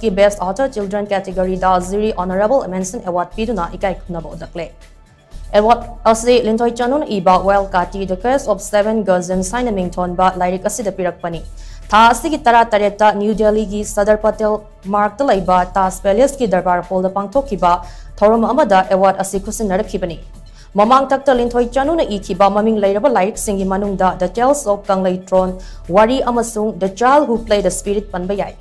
Ki Best Author Children category da Zuri Honorable Mention Award piduna ikai khunaba udakle. Award asi Lingthoi Chanuna iba Well Kati The Curse of Seven Girls and Sign Mington ba lairik asida pirakpani. था असि तरा तरेता new Delhi की सदर पटेल लैबा ताज palace की दरबार hall ꯃꯃꯥꯡ ꯇꯛꯇ ꯂꯤꯟꯊꯣꯏ ꯆꯅꯨꯅ ꯏꯈꯤꯕ ꯃꯃꯤꯡ ꯂꯩꯔꯕ ꯂꯥꯏꯔꯤꯛꯁꯤꯡꯒꯤ ꯃꯅꯨꯡꯗ ꯗ ꯇꯦꯜꯁ ꯑꯣꯐ ꯀꯪꯂꯩꯇ꯭ꯔꯣꯟ ꯋꯥꯔꯤ ꯑꯃꯁꯨꯡ ꯗ ꯆꯥꯏꯜ ꯍꯨ ꯄ꯭ꯂꯦ ꯗ ꯁ꯭ꯄꯤꯔꯤꯠ ꯄꯟꯕ ꯌꯥꯏ꯫